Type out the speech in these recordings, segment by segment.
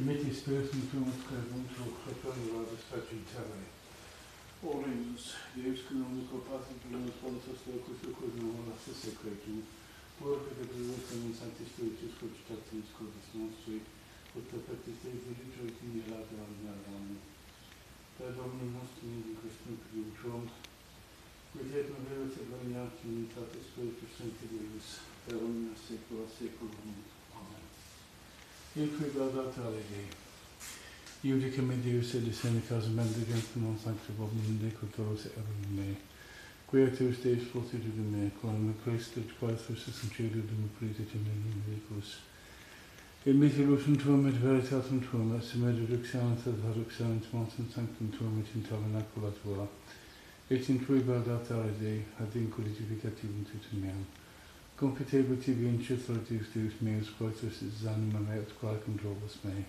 Committee spokesman Thomas Cleveland Hatayla wystarczył całej. Orleans, Yevsky Nomiko Pasy Pilot Pontos Lokus Ukodowo na sesję Krekin, Porka Deprezacja Monsanty Stoiczysko Czytacyjsko Wysnowstwo i Podtapety tej wyliczył i nie lata odnawiamy. Podobny most nie wykorzystany przyucząc. Wydzielno wiele cebroniarki, Monsanty Stoiczysko Wysnowstwo, Pełnia Sekła Sekła Wysnowstwo. Dei. Iudica me Deus et seneca mendigant non sancti omnium decotoros erum me. Christus quaetus in pritet in tuum et veritatum tuum, et semed reduxanis et reduxanis monsum sanctum tuum et in tabernacula tua. Et in tui laudate Dei, ad inculitificativum tutum meam. Confitebo tibi in cislatis Deus meus, quaetus is anima mea et qualcum drobus mei.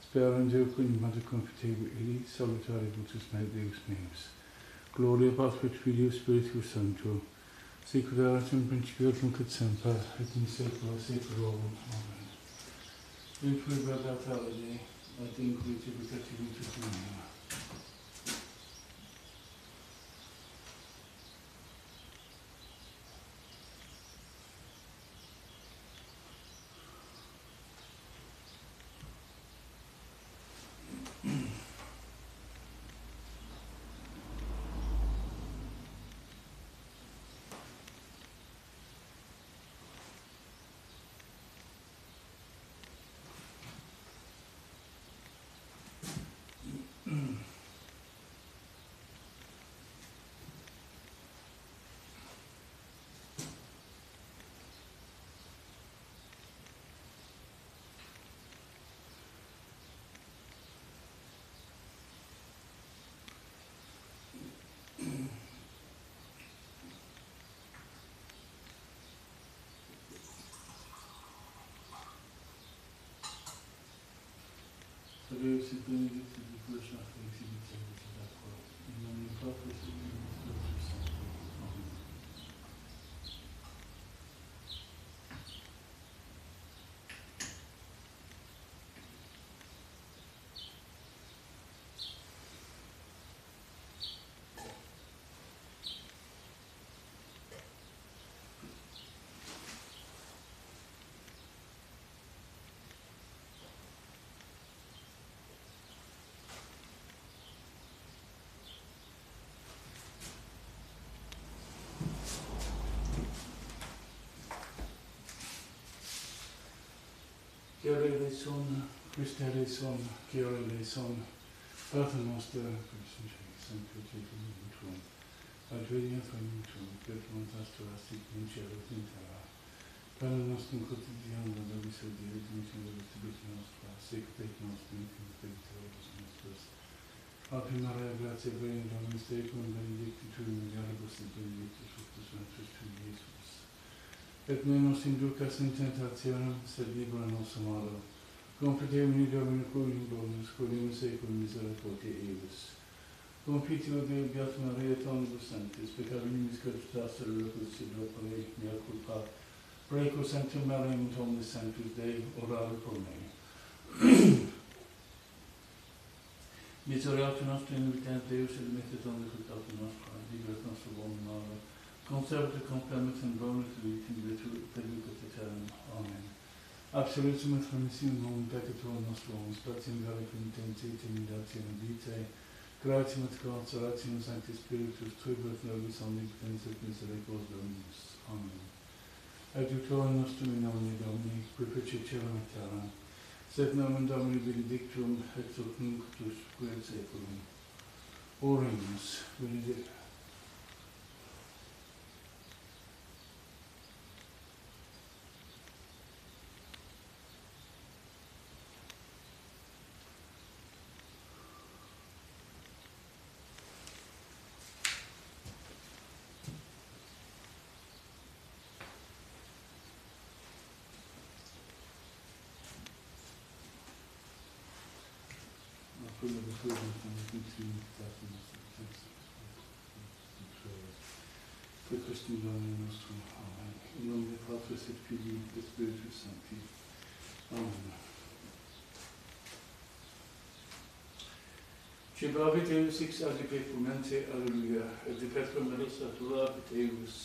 Speram Deo quid mata confitebo illi, salutare vultus mei Deus meus. Gloria Patri Filio Spiritus Sancto, sicut erat in principio et nunc et semper, et in saecula saeculorum. Amen. In cui laudate Dei, ad inculitificativum tutum meam. cette bonne idée de découvrir exhibitive de cet. Il n'en. Chiarele son, Christele son, Chiarele son, Pater noster, Christus, Sanctus, Sanctum, Advenia Sanctum, Petrus, Astrastic, Vincere, Intera, Pater nostrum quotidiano, Nobis et Diet, Vincere, Tibet nostra, Sec pec nostrum, Infec teoris nostris, Ave Maria, gratia plena, Dominus tecum, benedicti tu in mulieribus, et benedictus fructus ventris tui, Iesus. Et ne nos inducas in tentationem, sed libera nos malo. Confidemini Domini cuium bonus, cuium secum misericordia eius. Confitio Deo Beata Maria et omnibus sanctis, peccabilis crucitas locus sidro pare mea culpa, preco sanctum Mariam et omnis sanctus Dei, orare pro me. Misereatur nostri in vitam Deus et mettet omnicultatum nostra, liberet nostra bonum malo, conservate complemet in bonus vitu peducat aeternum. Amen. Absolutum et remissimum nomen peccatorum nostrum, spatium penitentia et imitationem vitae, gratiam et consolatium Sancti Spiritus, tuibus nobis omnipotens et misericors Dominus. Amen. Adiutorium nostrum in nomine Domini, qui fecit celum et terram, sed nomen Domini benedictum ex hoc nunc plus qui et saeculum. Oremus, benedict până destul de condiții ca să pe creștin Doamne nostru. Amen. În numele Tatăl și Fiului și Spiritul Sfânt. Amen. Ce brave te iubiți, ale pe cuvinte, aleluia. De pe primele satura te iubiți,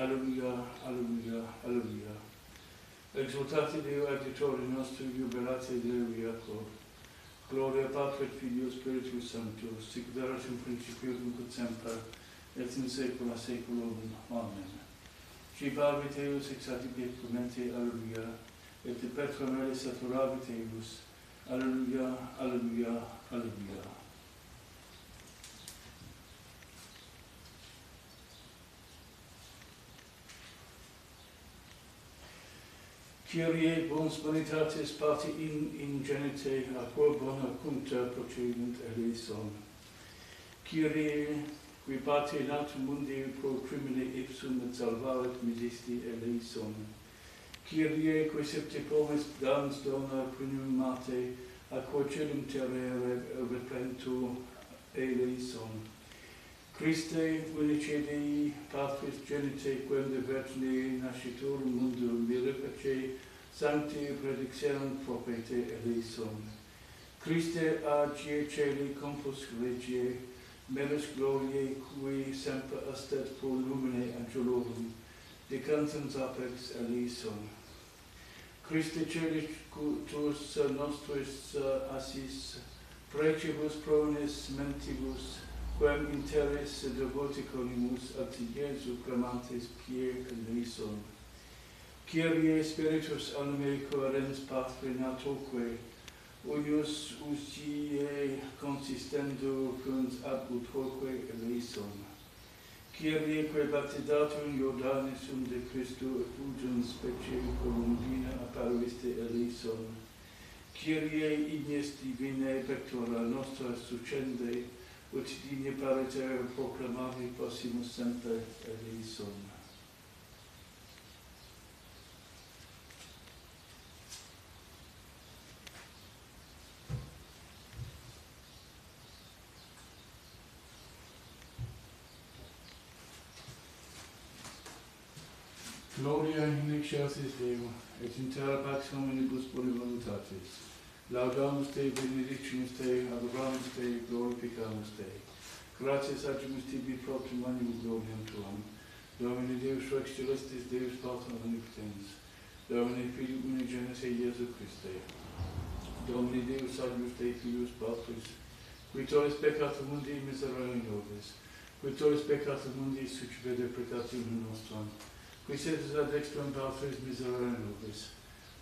aleluia, aleluia, aleluia. Exultați de eu, noștri, iubelați de eu, Iacov. Gloria Patri Filio Spiritus Sancto, sic erat in principio nunc et et in saecula saeculorum. Amen. Qui vavit eius ex adibi et clemente, alleluia, et de petra mele saturavit eius. Alleluia, alleluia, alleluia. Kyrie bon spiritatis pati in ingenite a quo bona cunta procedent eleison. Kyrie, qui pati nat mundi pro crimine ipsum et salvaret misisti eleison. Kyrie, qui septe pomes dans dona quinum mate, a quo celum terrere reprentu eleison. Christe, unice Dei, Patris Genice, quem de Vergine nascitur mundum miracace, sancti predixerunt propete eleison. Christe agie celi compus regie, meris gloriae cui semper astet pro lumine angelorum, decantens apex eleison. Christe celi tuus nostris uh, assis, precibus pronis mentibus, quem interesse devoticonimus ad Iesu clamantes pie convison. Kyrie Spiritus anime coerens patre natoque, unius usie consistendo cunt ab utroque eleison. Kyrie que baptidatum Jordanes sum de Christo effugium specie columbina apparuiste eleison. Kyrie ignes divine pectora nostra succende, uccidini e pareggiare proclamarli prossimo sempre e insomma. Gloria in excelsis Deo, et in terra pax hominibus boni voluntatis. Laudamus Dei, benedictionis Dei, adoramus Dei, glorificamus Dei. Gratias agimus tibi proptum animum gloriam tuam. Domine Deus Rex Celestis, Deus Pater Omnipotens. Domine Filium Unigenis e Iesu Christe. Domine Deus Salvius Dei Filius Patris, qui tollis peccatum mundi miserere nobis, qui tollis peccatum mundi succede peccatum nostrum, qui sedes ad extrem Patris miserere nobis,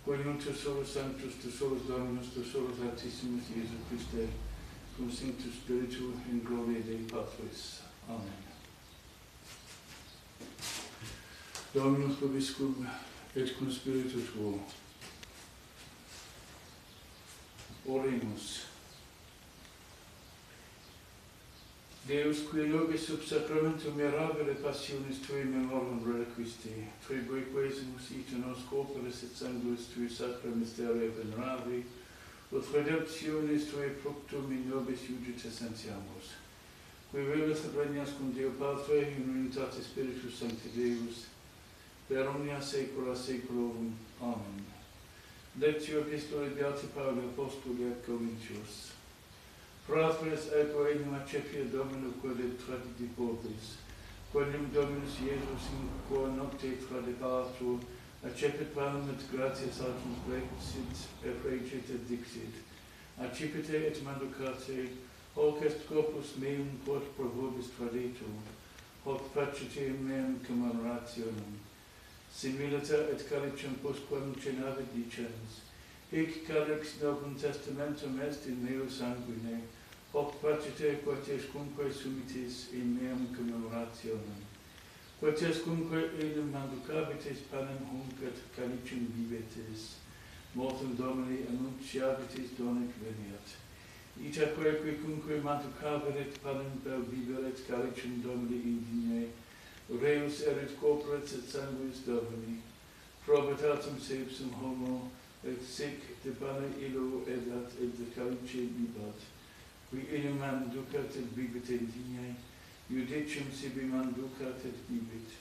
Quae nuntus solus sanctus, tu solus Dominus, tu solus Altissimus Iesu Christe, cum Sanctus Spiritu in gloria Dei Patris. Amen. Dominus vobiscum et cum Spiritu tuo. Oremus. Deus, qui loge sub sacramentum mirabile passionis tui memorum reliquisti, tribui quesumus ite nos corporis et sanguis tui sacra mysteria veneravi, ut redemptionis tui fructum in nobis iudite sentiamus. Qui velis regnas cum Deo Patre, in unitate Spiritus Sancti Deus, per omnia saecula saeculorum. Amen. Lectio epistole Beati Paolo Apostoli et Corintius. Proaspeți ai tua inima ce fie Domnul cu adeptate de popis. Conim Dominus Iesus în cu o nopte extra de patru, accepit panumit grație satum plexit, efregit et dixit. Accipite et manducate, hoc est corpus meum quod pro vobis traditum, hoc facite meum cum orationem. Similiter et calicem postquam cenavit dicens, hic cadex novum testamentum est in meo sanguine, hoc pacete quatescumque sumitis in meam commemorationem. Quatescumque enim manducabitis panem hunc et calicem vivetis, mortem Domini annunciabitis donec veniat. Itaque quicumque manducabiret panem per viveret calicem Domini indine, reus erit corporet et sanguis Domini, probitatum sepsum homo, et sec te bana illo edat et de calce bibat. Qui enim manducat et bibit et vignae, iudecem sibi manducat et bibit,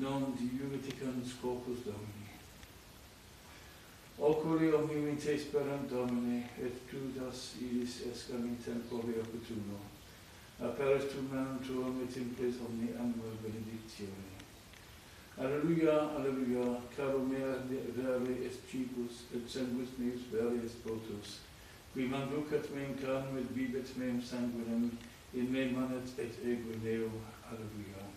non diureticans corpus Domini. Oculi omnimite sperant Domine, et Judas ilis escam in tempore opportuno. Aperes tu manum tuum et imples omni annua benedictione. Alleluia, alleluia, caro mea vere est cibus, et sanguis meus vere est potus, qui manducat meum carnum et bibet mem sanguinem, in me manet et ego neo, alleluia.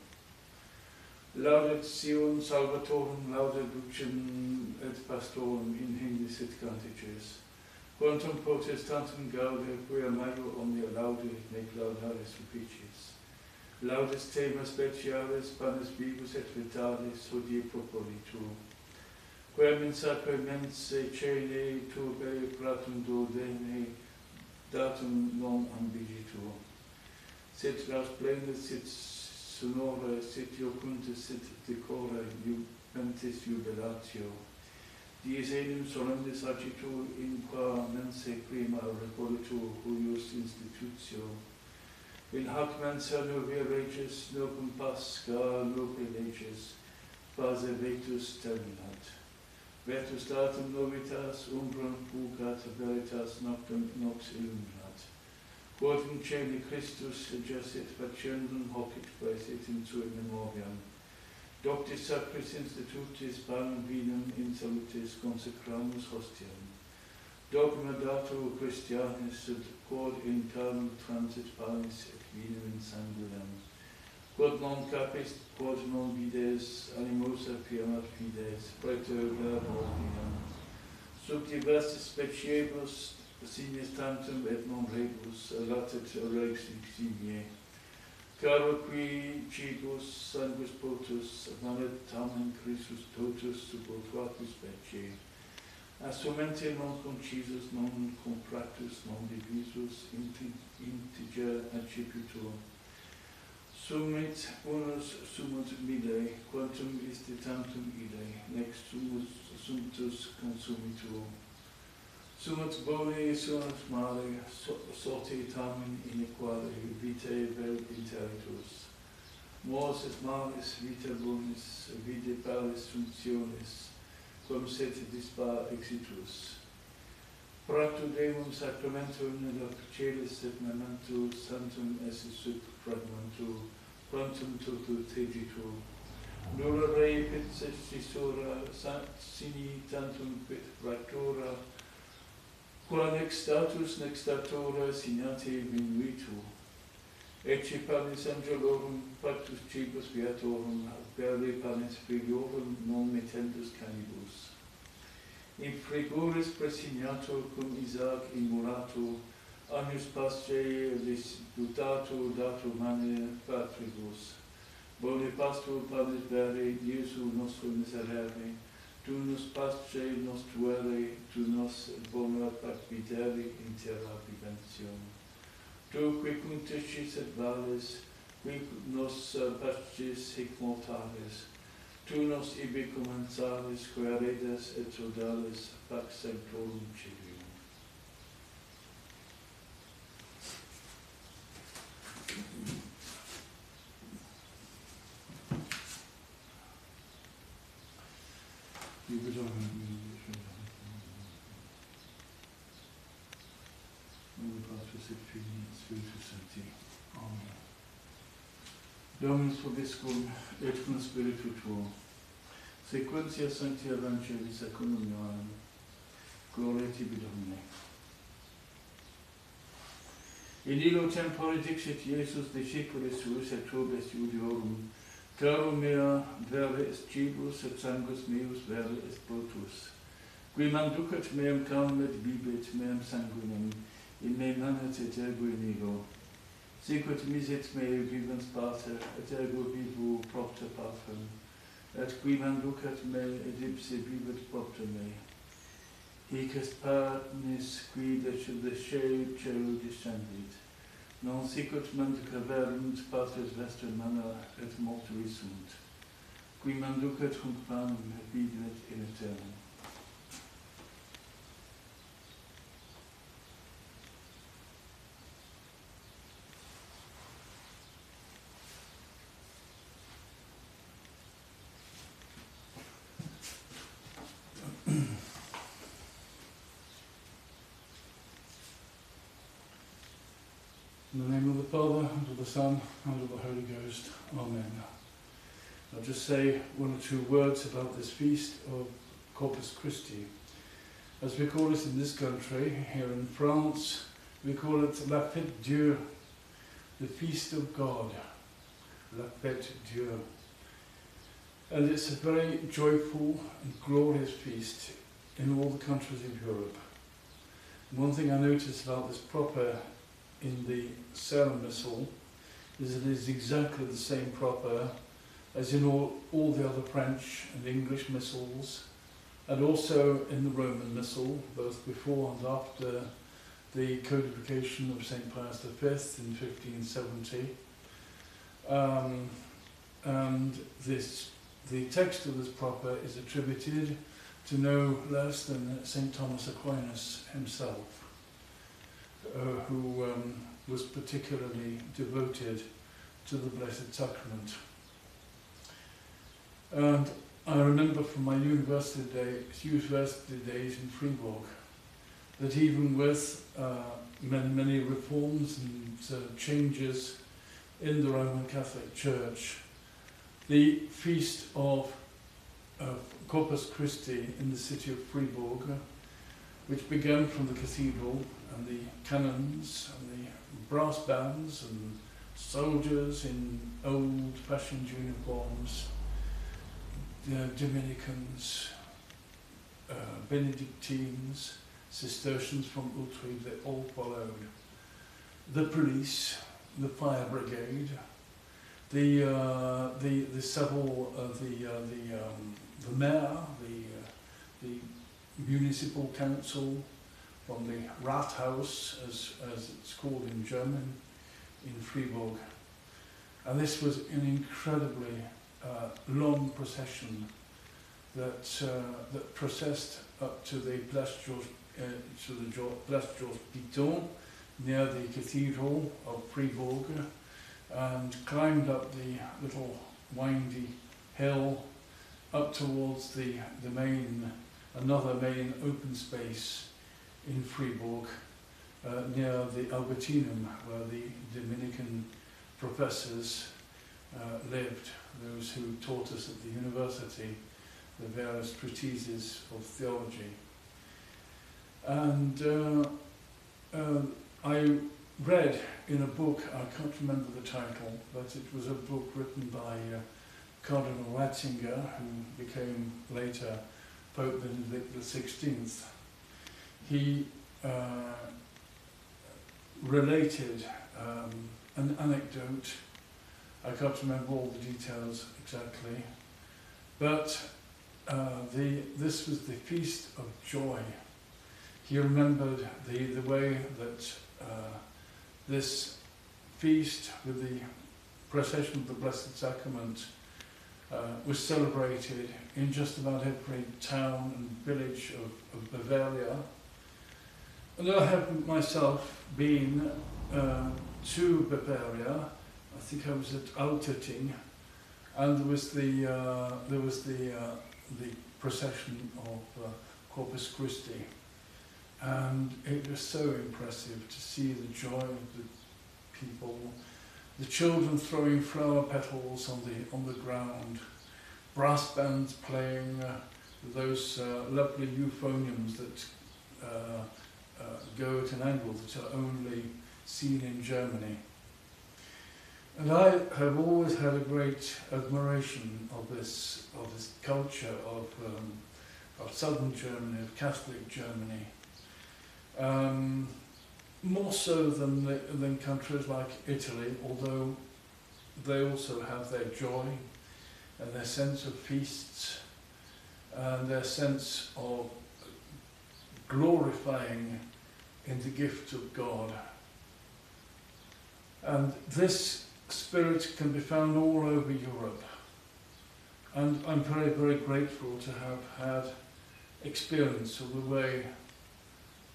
Laudet Sion Salvatorum, laudet Lucem et Pastorum in hymnis et cantices, quantum potestantem gaude, quia maio omnia laude, nec laudare suppicis laudes tema specialis panis vivus et vitalis hodie proponitur. Quem in sacre mense cene turbe platum dodene datum non ambigitur. Sit ras plenes, sit sonora, sit iocunte, sit decora, mentis jubilatio. Dies enim solemnis agitur in qua mense prima recorditur huius institutio, in hac mensa novia regis, novum pasca, novi legis, base vetus terminat. Vetus datum novitas, umbram fugat veritas noctum nox illuminat. Quodum celi Christus egesit facendum hoc et praesit in sui memoriam. Doctis sacris institutis panem vinum in salutis consecramus hostiam. Dogma dato Christianis sed quod in carnum transit panis in sanguinem, quod non capis, quod non vides, animosa priamat fides, praeterga mortium. Sub diversis speciebus, sine tantum et non rebus, latet rex insignie. Caro qui cibus sanguis potus, manet tamen Christus totus sub ultratus specie assumens non concisus, non compractus, non divisus, inti, integer accipitur. Sumit unus sumut mide, quantum iste tantum ide, nec sumus sumptus consumitur. Sumut boni, sumut male, so, sorti tamen inequale, vitae vel interitus. Mors et malis, vita bonis, vide palis functionis, solus exitus. Pratu Deum sacramentum officialis et memento santum esse sub fragmentu, quantum totu tegitu. Nulla rei et fissura, sini tantum quid fractura, qua nec status nec statura signate minuitu. Ecce panis angelorum, factus cibus viatorum, adverbe panis friorum, non metendus canibus. In frigoris presignato cum Isaac immurato, agnus pasce disdutato dato mane patribus. Bone pasto panis vere, Iesu nostro miserere, tu nos pasce nostruere, tu nos bona parvidere in terra viventionum tu qui punticis et vales, qui nos pacis hic mortales, tu nos ibi commensales, quae redes et sodales, pax sanctorum civil. Liebe Damen et Filii et Spiritui Sancti. Amen. Dominus vobiscum et cum spiritu tuo. Sequentia Sancti Evangelii secundum Ioannem. Gloria tibi Domine. In illo tempore dixit Iesus discipulis suus et urbes Iudiorum, Clarum mea vere est cibus et sanguis meus vere est potus. Qui manducat meam carnem et bibet meam sanguinem, in me manet et ergo in ego. Sicut misit me vivens pater, et ergo vivu propter patrem, et qui manducat me et ipse vivet propter me. Hic est panis qui de the shade celo descendit. Non sicut manduca verunt patres vestra mana et mortui sunt. Qui manducat hunc panum et vivet in aeternum. In the name of the Father, and of the Son, and of the Holy Ghost. Amen. I'll just say one or two words about this feast of Corpus Christi. As we call it in this country, here in France, we call it La Fête Dieu, the Feast of God. La Fête Dieu. And it's a very joyful and glorious feast in all the countries of Europe. One thing I noticed about this proper in the Sarum Missal is it is exactly the same proper as in all, all the other French and English missals, and also in the Roman Missal, both before and after the codification of St. Pius V in 1570. Um, and this, the text of this proper is attributed to no less than St. Thomas Aquinas himself, uh, who um, was particularly devoted to the Blessed Sacrament. And I remember from my university, days, university days in Fribourg that even with uh, many, many reforms and uh, changes in the Roman Catholic Church, the feast of, of Corpus Christi in the city of Fribourg, which began from the cathedral and the canons and the brass bands and soldiers in old-fashioned uniforms, the Dominicans, uh, Benedictines, Cistercians from Utrecht, they all followed. The police, the fire brigade, the uh, the the several uh, the uh, the um, the mayor, the uh, the municipal council, from the Rathaus, as as it's called in German, in Fribourg, and this was an incredibly uh, long procession that uh, that processed up to the Place Georges uh, to the Piton near the cathedral of Fribourg and climbed up the little windy hill up towards the, the main, another main open space in Fribourg uh, near the Albertinum where the Dominican professors uh, lived, those who taught us at the university the various treatises of theology. And uh, uh, I read in a book, I can't remember the title, but it was a book written by uh, Cardinal Ratzinger, who became later Pope Benedict XVI. He uh, related um, an anecdote, I can't remember all the details exactly, but uh, the, this was the Feast of Joy. He remembered the, the way that uh, this feast with the procession of the Blessed Sacrament uh, was celebrated in just about every town and village of, of Bavaria. And I have myself been uh, to Bavaria. I think I was at Altötting, and there was the uh, there was the uh, the procession of uh, Corpus Christi. And it was so impressive to see the joy of the people, the children throwing flower petals on the, on the ground, brass bands playing uh, those uh, lovely euphoniums that uh, go at an angle that are only seen in Germany. And I have always had a great admiration of this, of this culture of, um, of southern Germany, of Catholic Germany. Um, more so than, the, than countries like Italy, although they also have their joy and their sense of feasts and their sense of glorifying in the gift of God. And this spirit can be found all over Europe. And I'm very, very grateful to have had experience of the way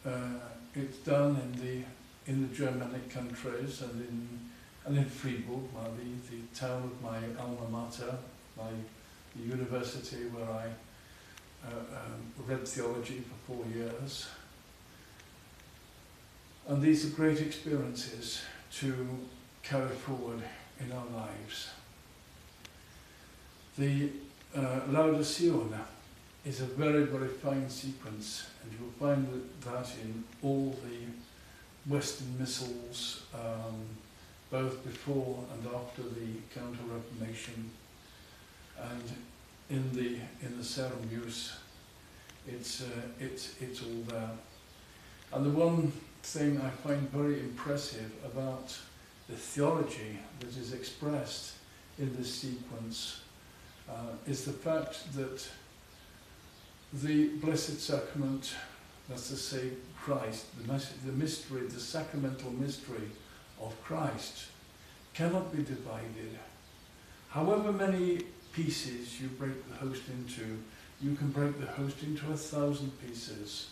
uh, it's done in the in the Germanic countries and in and in Fribourg, the, the town of my alma mater, my the university where I um, read theology for four years. And these are great experiences to carry forward in our lives. The uh, Lauda Sion is a very, very fine sequence, and you will find that in all the Western missals, um, both before and after the Counter-Reformation, and in the in the Sarum use, it's uh, it's it's all there. And the one thing I find very impressive about the theology that is expressed in this sequence uh, is the fact that the Blessed Sacrament, that's to say Christ, the, the mystery, the sacramental mystery of Christ, cannot be divided. However many pieces you break the host into, you can break the host into a thousand pieces,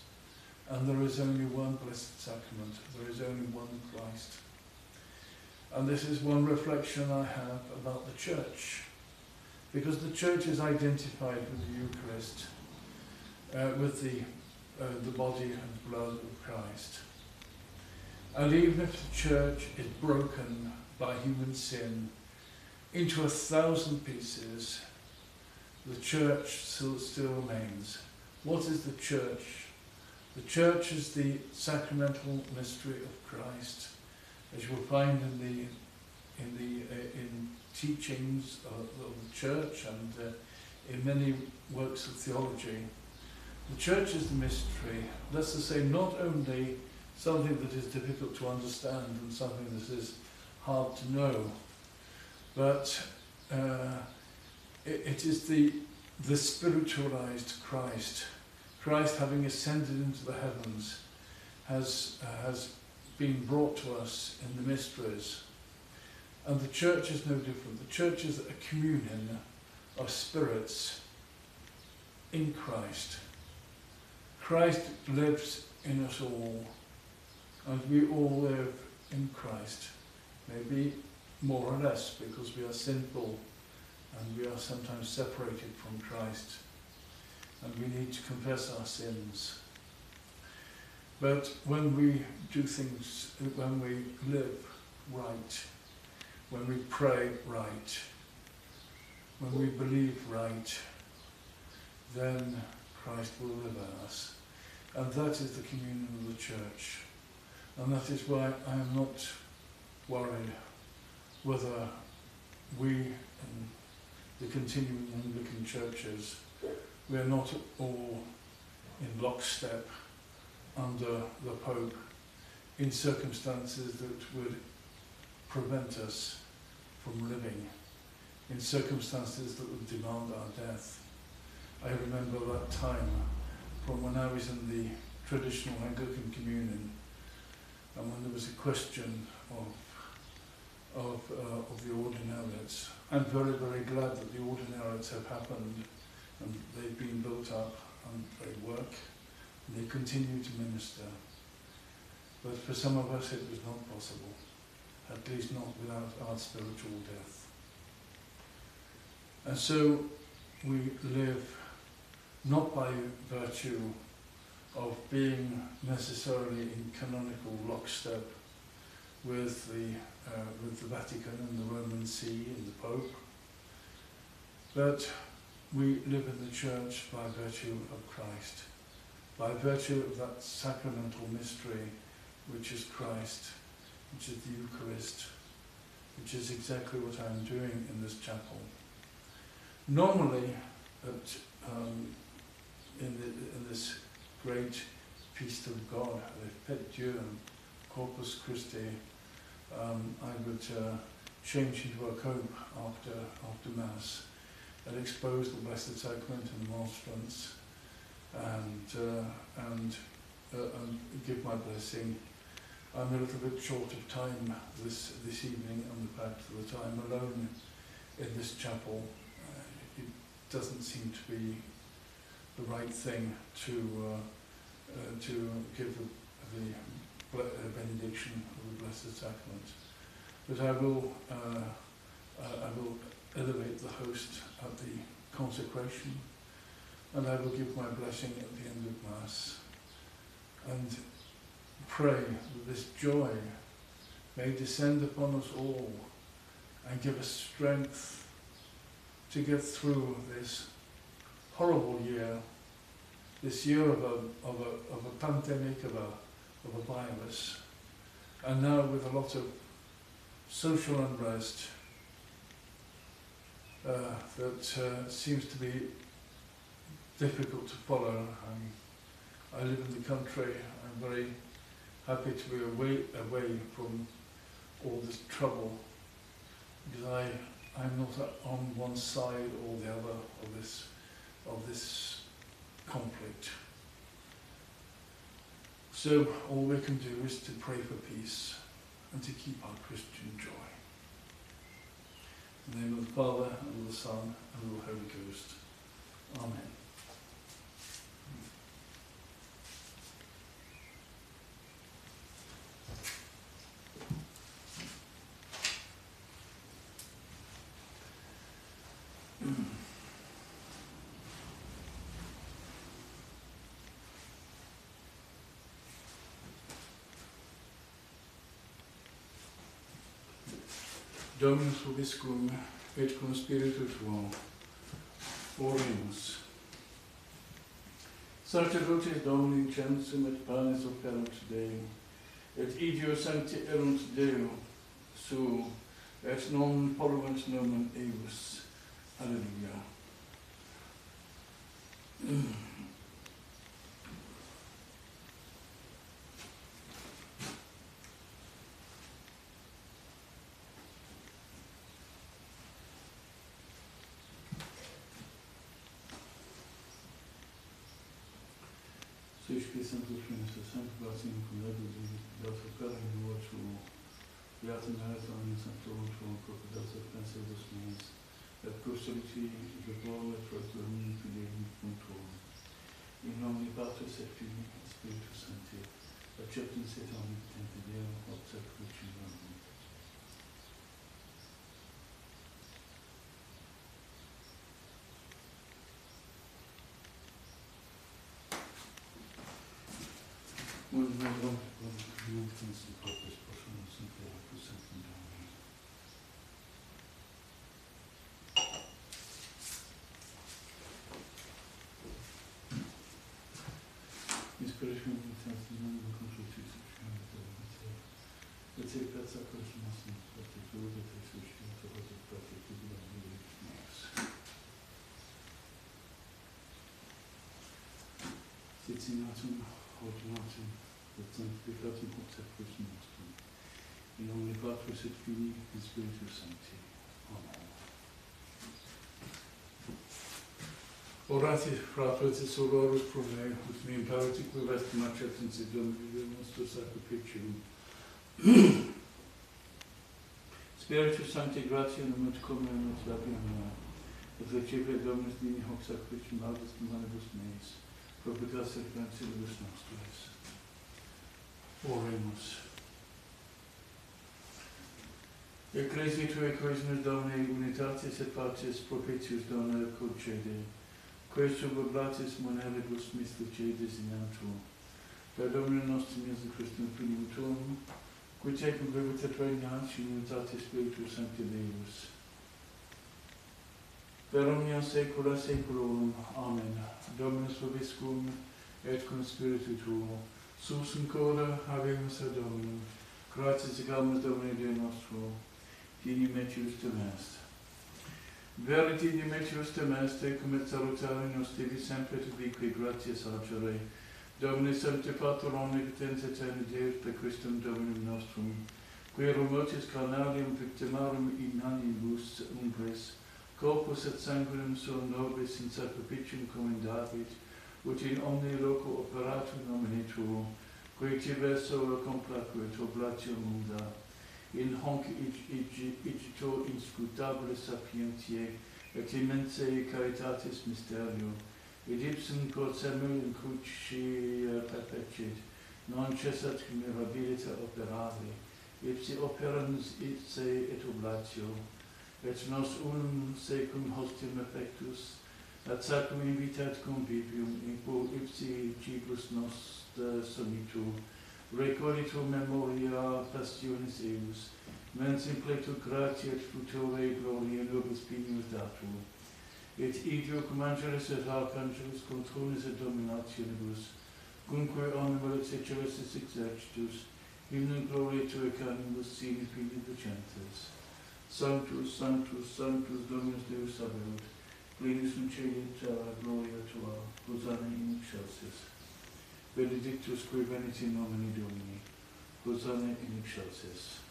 and there is only one Blessed Sacrament, there is only one Christ. And this is one reflection I have about the church. Because the church is identified with the Eucharist, uh, with the, uh, the body and blood of Christ. And even if the church is broken by human sin into a thousand pieces, the church still, still remains. What is the church? The church is the sacramental mystery of Christ as you will find in the in the uh, in teachings of, of the church and uh, in many works of theology. The church is the mystery. That's to say, not only something that is difficult to understand and something that is hard to know, but uh, it, it is the the spiritualized Christ. Christ, having ascended into the heavens, has uh, has being brought to us in the mysteries. And the church is no different. The church is a communion of spirits in Christ. Christ lives in us all, and we all live in Christ. Maybe more or less because we are sinful and we are sometimes separated from Christ, and we need to confess our sins. But when we do things, when we live right, when we pray right, when we believe right, then Christ will live in us. And that is the communion of the church. And that is why I am not worried whether we in the continuing Anglican churches, we are not all in lockstep under the Pope in circumstances that would prevent us from living, in circumstances that would demand our death. I remember that time from when I was in the traditional Anglican communion and when there was a question of of, uh, of the ordinariates. I'm very, very glad that the ordinariates have happened and they've been built up and they work and they continue to minister. But for some of us it was not possible, at least not without our spiritual death. And so we live not by virtue of being necessarily in canonical lockstep with the, uh, with the Vatican and the Roman See and the Pope, but we live in the church by virtue of Christ by virtue of that sacramental mystery, which is Christ, which is the Eucharist, which is exactly what I'm doing in this chapel. Normally, at, um, in, the, in this great feast of God, the Fête Dieu Corpus Christi, um, I would uh, change into a cope after, after Mass and expose the Blessed Sacrament and the monstrance and, uh, and, uh, and give my blessing. I'm a little bit short of time this, this evening and the fact that I'm alone in this chapel. Uh, it doesn't seem to be the right thing to, uh, uh, to give the, the benediction of the Blessed Sacrament. But I will, uh, uh, I will elevate the host at the consecration and I will give my blessing at the end of Mass and pray that this joy may descend upon us all and give us strength to get through this horrible year, this year of a, of a, of a pandemic, of a, of a virus, and now with a lot of social unrest uh, that uh, seems to be difficult to follow. Um, I live in the country. I'm very happy to be away, away from all this trouble because I, I'm not on one side or the other of this, of this conflict. So all we can do is to pray for peace and to keep our Christian joy. In the name of the Father, and of the Son, and of the Holy Ghost. Amen. Dominus vobiscum, et cum spiritu tuo, oremus. Sacerdotes Domini censum et panes operunt Dei, et ideo sancti erunt Deo, su, et non polluant nomen eius. Alleluia. Santo Trinita, Santo Basílio, Cunhado de Deus, Cada Rimocho, Beato Marathon, Santo Corpo dos Mães. Em nome Ser Filho Espírito Santo, tão Jesteśmy teraz zmiany konstrukcji słyszymy tego Więcej praca kości mocno z partykuły, do tej słyszymy to chodzi w partykuły, do tej słyszymy to chodzi w partykuły, to praktyku dla mnie nas. Sycinacją, ordinacją, sanctificatum hoc secus nostrum. In nomine Patris et Filii et Spiritus Sancti. Amen. Orati, fratres et sorores pro me, ut me Dominus Dini hoc sacrificium audis manibus meis, proprietà serpentina des nostres. Oremus. Ecclesi Tue, quesmus Domine, unitatis et pacis propitius Domine concede, quae sub oblatis monelibus mistucedes in antum, per Domine nostrum Iesu Christum Filium Tuum, qui tecum vivit et regnas in unitate Spiritus Sancti Deus, per omnia saecula saeculorum. Amen. Dominus vobiscum, et cum spiritu tuo, sus in coda habemus ad Dominum, Gratias egamus Domine Deo nostro, dini me justum est. Veriti dini me justum est, cum et salutare nos tibi sempre tubique, gratias agere, Domine sancte Pater omnipotens et aegne Deus per Christum Dominum nostrum, qui remotis carnalium victimarum in animus umbres, corpus et sanguinem suum nobis in sacrificium commendavit, ut in omni loco operatum nomine tuo, qui ti verso complacuit oblatio munda, in honc igito inscrutabile sapientiae, et immensae caritatis mysterio, id ipsum quod semel in cruci perpecit, non cessat mirabilita operare, ipsi operans ipse et oblatio, et nos unum secum hostium effectus, et sacrum invitat convivium, in quo ipsi cibus nos sonitu, recorditur memoria passionis eius, mens impletu gratia et futore gloria nobis pinius datu, et idio cum angelis et arcangelis controlis et dominationibus, cumque omnibus et celestis exercitus, hymnum gloria tue canibus sine fili docentes. Sanctus, Sanctus, Sanctus, Dominus Deus Sabaoth, plenus in celi et terra gloria tua, Hosanna in excelsis. Benedictus qui venit in nomine Domini, Hosanna in excelsis.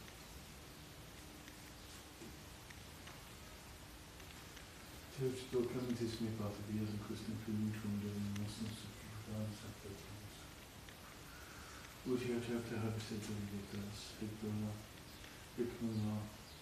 Teus do clementis me pater dies in Christum filum tuum Domini nostrum supplicamus et petimus. Ut hic te habis et benedictus, hic dona, hic nunna,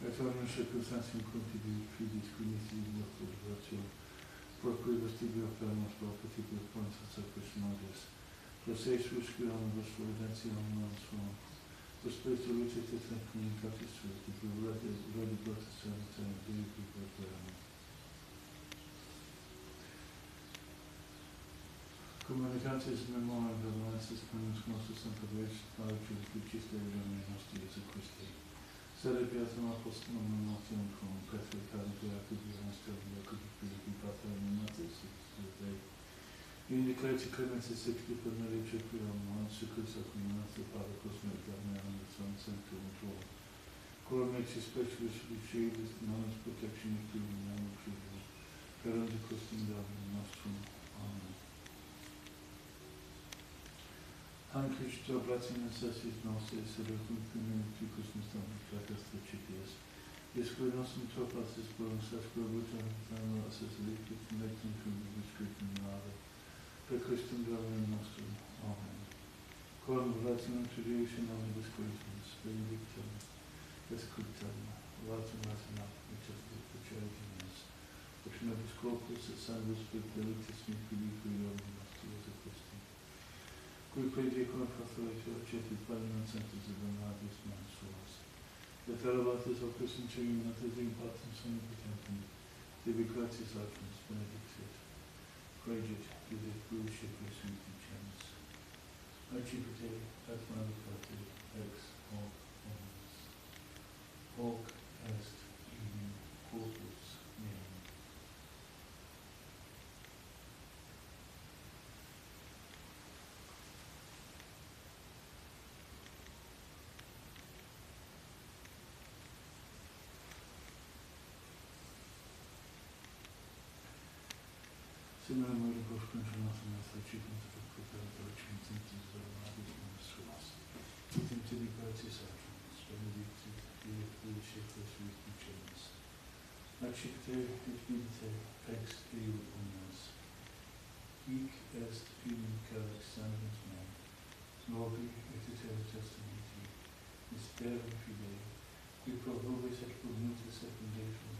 Reforme circostanze inconfidibili squilizibili o perturbazioni, por cui vestibili fermos propetibili quanto circusmodius, processus quionibus volitation non suum, per spiritu luce te tranquillitatis sueti, per vredi protezione tene Dei qui perturbamus. Comunicantes memoria permanensis con nos nostri santa vecchi, pace, di cista e domini nostri Gesù Cristi. Țările viața a fost în noțiune cum clasificare de Iacob, Ionestea, Iacob, Iacob, Patea, Minate, Sfântul Indicați că mi se se pe merece pe amant și că s-a se pare că sunt de mea în sunt sempre un tron. Colonel și special și licei destinați protecțiunii criminale și care îndecostim de anul nostru. Amin. Tanki, što obraćanje sa svjetnosti se razumljeno u tiku smislavnih krakarstva GPS. Beskojnosni topa se spojem sa skojutom, znamo se zlike connecting from the discretion nave. Prekristom glavnim mostom. Amen. Koran vraćanje to the ocean of the discretion, spring victim, escultam, vraćanje nas na učestvu počajanjem nas. Počne bez korpusa, sam gospod, delite smih i liku i ovim Qui predi cum facilite oceti palinum sanctus et donabis manus suas. Et elevatis opus in cium et in patum somnipotentem, tibi gratias agens benedixit. Pregit, vidit cruce presum vincens. Accipite et manifate ex hoc omnes. Hoc est in corpus Simile modo vos consumatum est accipum et procurator cincentis veronabis manus suas. Item tibi gratias agens, benedictit, Diet Dulce Christus Vicemus. Accipite et vidite ex Deo omnes. Hic est finum calix sanguis mei, novi et eterno testamenti, mysterium fidei, qui pro vobis et in initium peccatorium.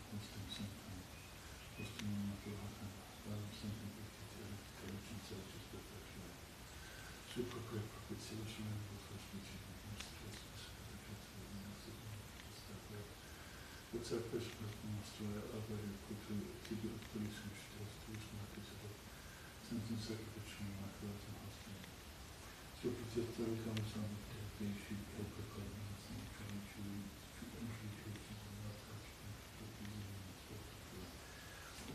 coram, nostrum sanctum, nostrum immaculatum, parum sanctum Christi et collegium satis perfectione. Supra quae propitius menibus hospici nostri Christus, et defensor nostri Christus, et sacrifice nostro abere putu tibi purisum stos tuus matis et sanctum sacrificium immaculatum hostium. Supra te ricamus omne Dei et proclamus in calici, et in calici, et in calici,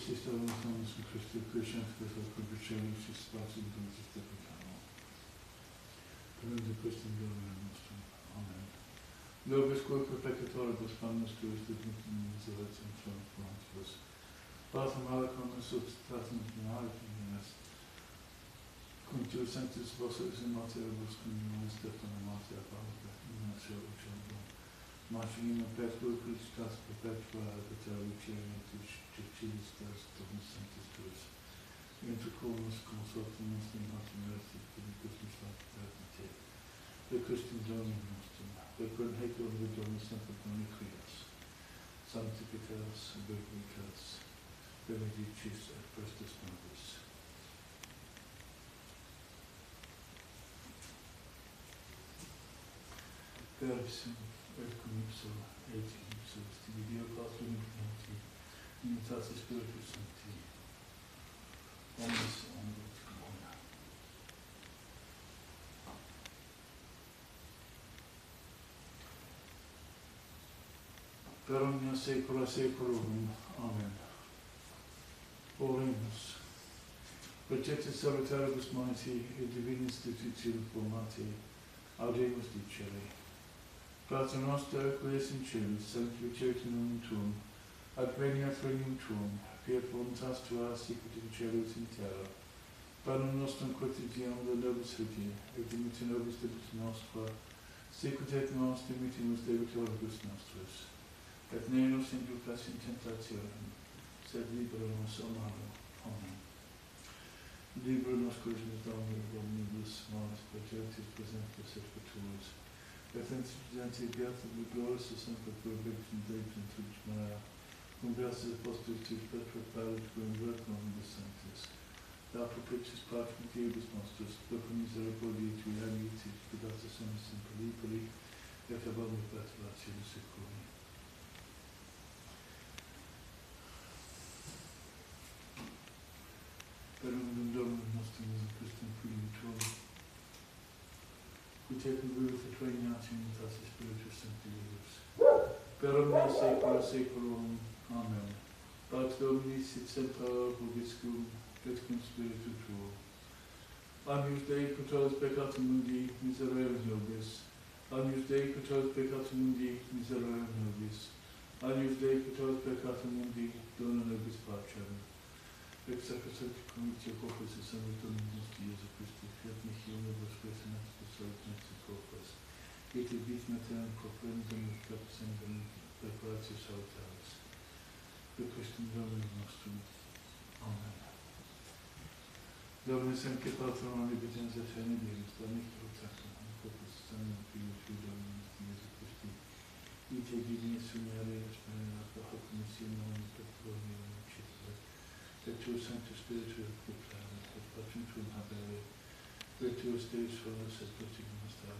sanum pacis. Ipsis Dominus Dominus in Christi, Christian, Christus, Convercelli, Ipsis Spatium, Dominus Stephanano. Prende Christum Domini nostrum. Amen. Nobis quoque peccatoribus panis tuis dignitum miseratium transplantibus. Pater malicum et substatum finalitum est. Cum tu sanctus vossus in materiibus cum non Stephana Mater Pater, in asio ucciondum. Marginum perpetua Christus perpetua arbiter luciere tus Cecilis Deus Dominus Sanctus Tuus. Inter comus consortum nostrum atum mersi filicus nostrum te. De Christum Domini nostrum. De hecum de Dominus semper Domini creas. Sanctificatus benedictus. Benedicis et prestus nobis. Persim et Spiritum ipso, et in ipso, sti Dio Patrum infiniti, imitatis Spiritus Sancti. Omnis omnibus bona. Per omnia saecula saeculorum. Amen. Oremus. Protectus salutaribus moniti et divinis institutio formati, audemus dicere. Frater nostra, quies in celis, in nomen tuum, adveniat regnum tuum, fiat voluntas tua, sicut in celis in terra. Panem nostrum quotidianum da nobis hodie, et dimitte nobis debita nostra, sicut et nos dimittimus debitoribus nostris. Et ne nos inducas in tentationem, sed libera nos a malo. Amen. Libera nos crucis Domini, omnibus, malis, patertis, presentus et futuris, Atenți de viață glorioasă sunt pe vorbești în pentru într-o chimarea. Cum vrea să postulci pentru parul cu învățul în Sfântis. Dar pe precis partea Deus nostru, se misericordia tu ia miții, că dați să ne simplipului, e că vă mă pe la cele secunde. Pe rândul Domnului nostru, Dumnezeu Hristos, Fiul Domnului, vivus et regnatium in tasse Spiritus Sancti Deus. Per omnia saecula saeculorum. Amen. Pax Domini sit semper vobiscum, et cum spiritu tuo. Agnus Dei peccatus peccatum mundi, miserere nobis. Agnus Dei peccatus peccatum mundi, miserere nobis. Agnus Dei peccatus peccatum mundi, dona nobis pacem. Little bit material mit damit klappt es in den Reparationshalt aus. Wir kosten Glauben noch zu. Amen. Glauben ist ein Gebrauch von allen Gebeten seit Ferne Lebens, da nicht Ursachen an Gottes Zusammen und viele, viele Glauben mit Jesus Christi. Идея единицы мира, что она похота на сильного, не подпорнила. Spiritus et proclame, et Patrum Tuum habere, et tuus Deus solus et protigum nostralis,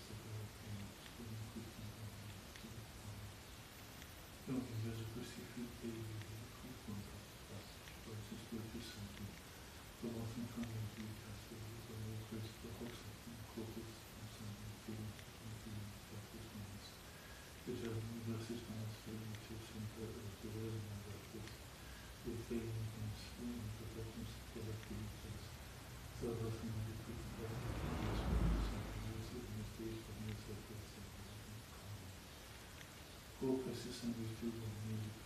Pouca se são virtudes.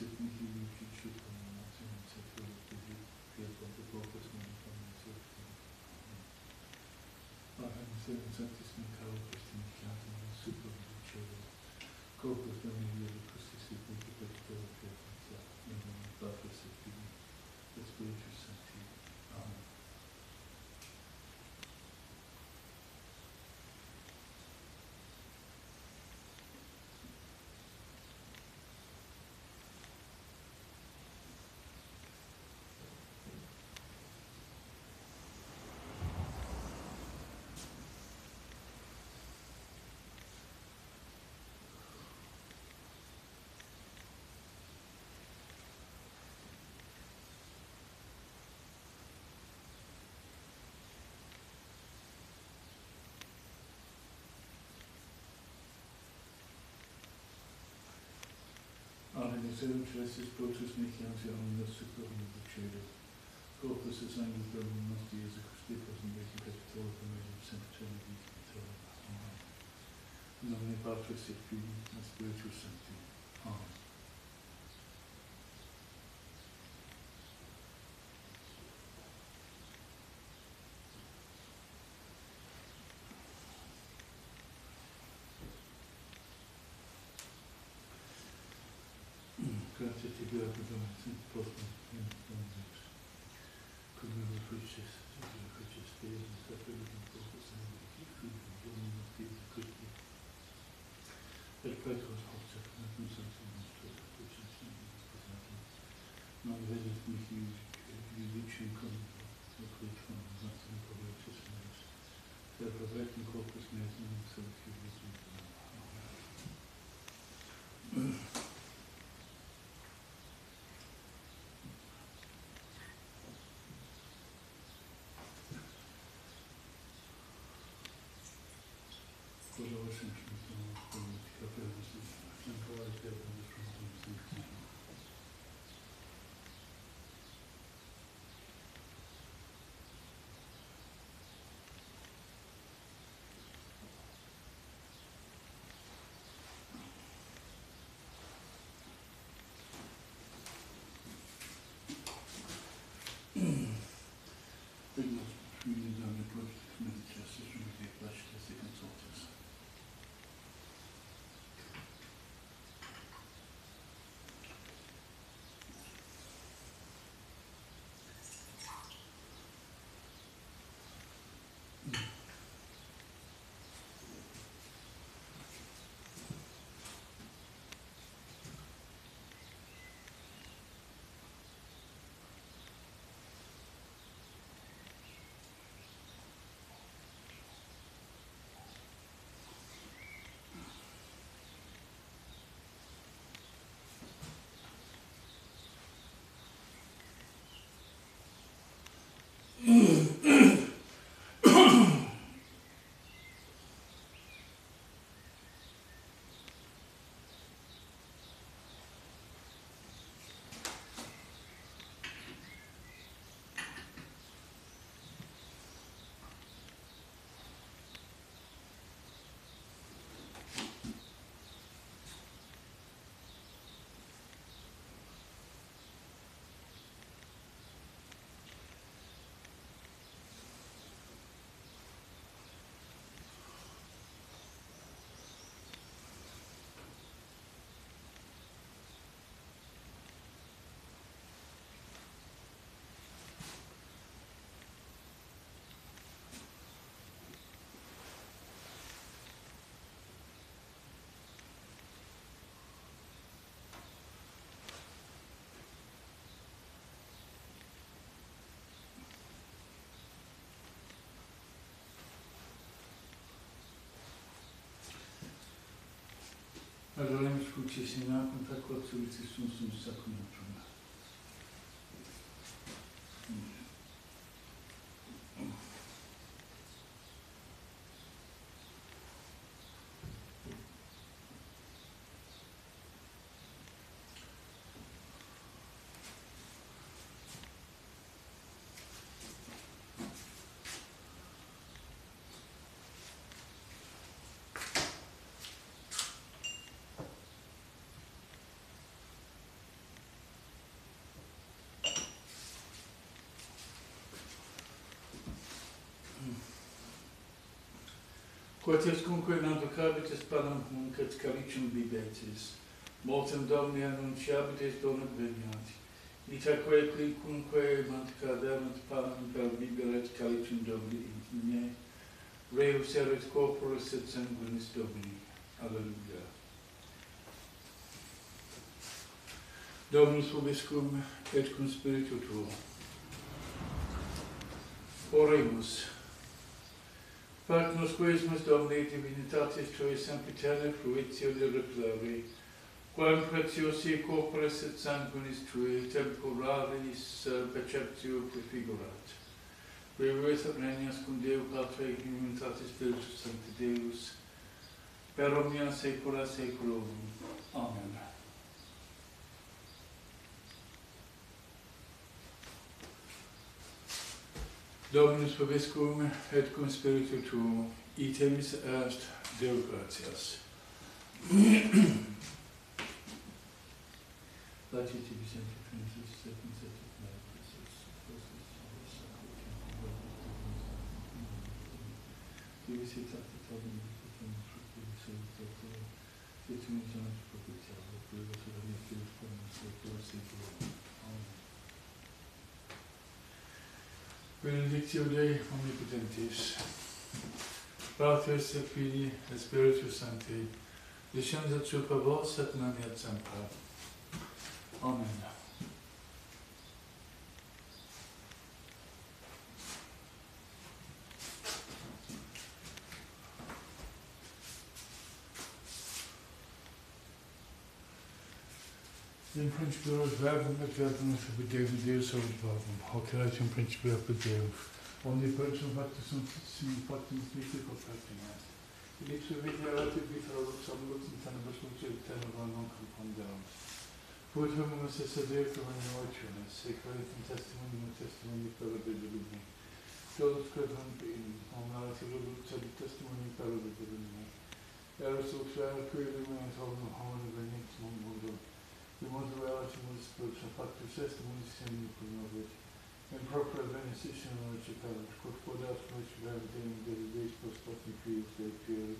Non sit mihi vici ciucum, natum in secula Tuvi, Pia Ponte Popus, non famine Tuum. Amen. Seven Sanctis Michael Christi Michiatum, super Cielo, Corpus Domini Iesu Christi Super Peccator Pia Ponte, in nomine Patris et Filii, et Spiritus Sancti. Amen. Amen. Exerum Celestis Protus Michians Omnibus Superum Ducere. Corpus et Sanguis Domini Nostri Iesu Christi, Pros in Veci Peccator, Promedium Sempiterni Vici Amen. In nomine Patris et Filii et Spiritus. Amen. Ti fece, come lo fece Spirito, sapere di poco sangue di Figlio, Domino Spirito Cristo. Per questo forza, come tu santo nostro, tu santo sposato. Non vedi mihi vici con lo Cristo, nostro povero Signore. Per provecchi corpus meus Thank you. Ali u Lemišku će se nakon tako odsuditi sunsom sakonjučom. Quatiascunque nanducabites panam hunc et calicem bibetis, mortem Domini annunciabites donat veniati, itaque quicumque manducaderunt panam per bibere et calicem Domini intime, reus erit corporis et sanguinis Domini. Alleluia. Dominus vobiscum et cum spiritu tuo. Oremus. Partnus quesmus Domini divinitatis Tui sempiterne fruitio delibere, quam preciosi corporis et sanguinis Tui temporaris perceptio prefigurat. Revis ad regnas cum Deo Patre et Unitatis Spiritus Sancti Deus, per omnia saecula saeculorum. Amen. Dominus vobiscum et cum spiritu tuo, itemis est Deo gratias. Benedictio Dei Omnipotentis, Patris et Filii et Spiritus Sancti, descendat super vos et maniat semper. Amen. In principio Deum Deus sunt verbum. Hoc erat in principio sim factum spiritu perfectimus. In ipso vita erat et vita lux omnibus in tenebus luce et tenebra non confunderum. Quod hominus esse Deus domini oitiones, secret in testimonium et testimoni per de Domini. Todos credam in omnarat illulut sed testimoni per de Domini. Eros lux vera qui illuminis omnum homini venit non mundo. In modo relatimus spirituum factus est munis semini promovit. In propria benedictione noce perit, quod quodat noce vera Deum Deus post factum fius Dei fieri.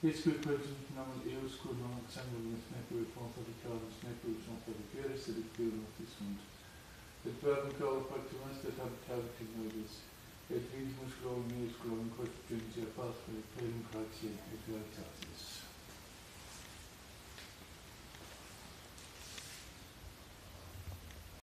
His quid present nomen eos quod non sanguinis neque fonta de calis neque fonta de fieri sed et fieri mortis sunt. Et verbum calo factum est et habitavit in nobis. Et vidimus gloriam meus gloriam